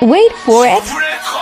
Wait for it.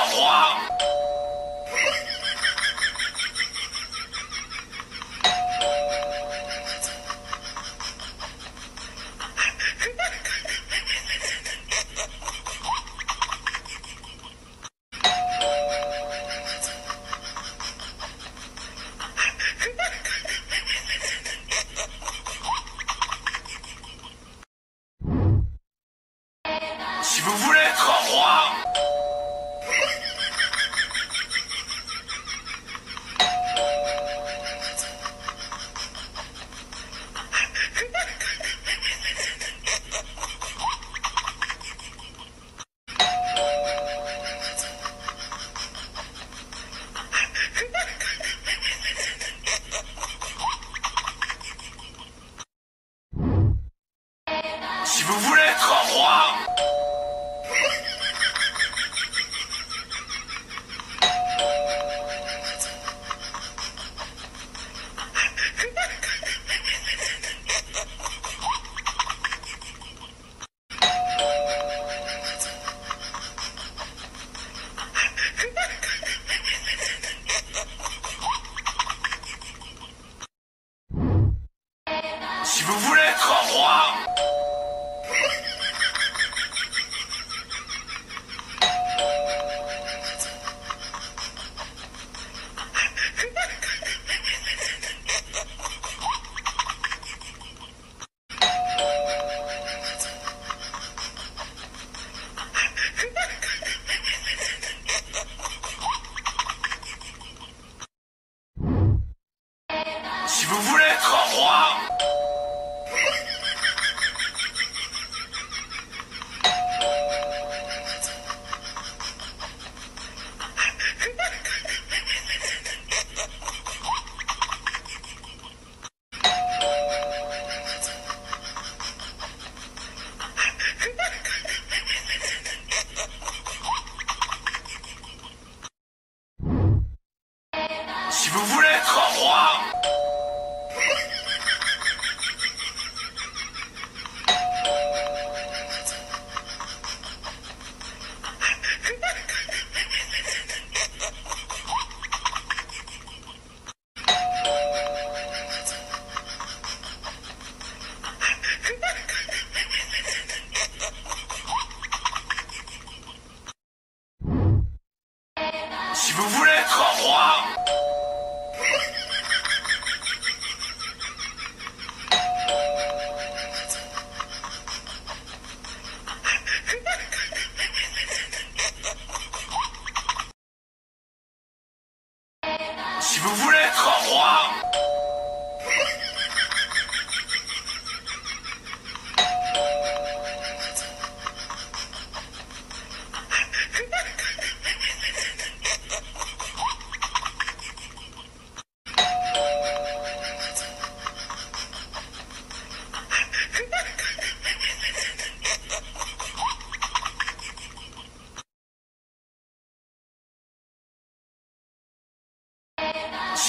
Vous voulez être roi. Si vous voulez Si vous voulez être roi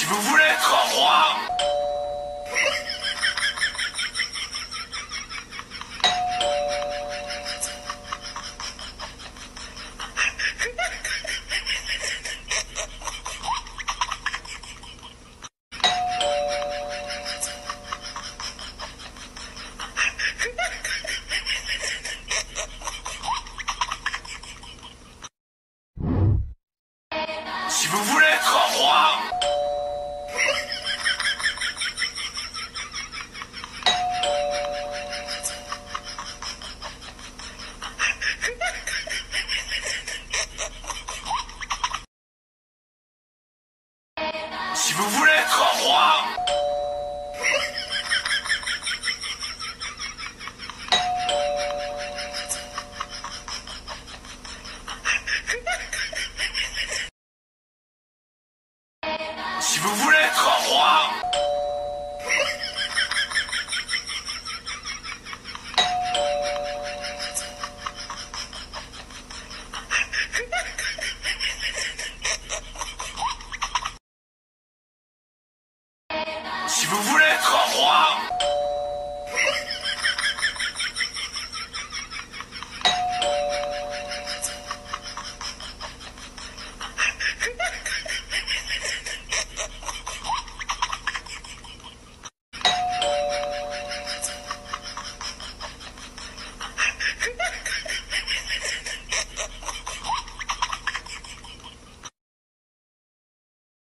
vous voulez être roi Si vous voulez être roi Si vous voulez être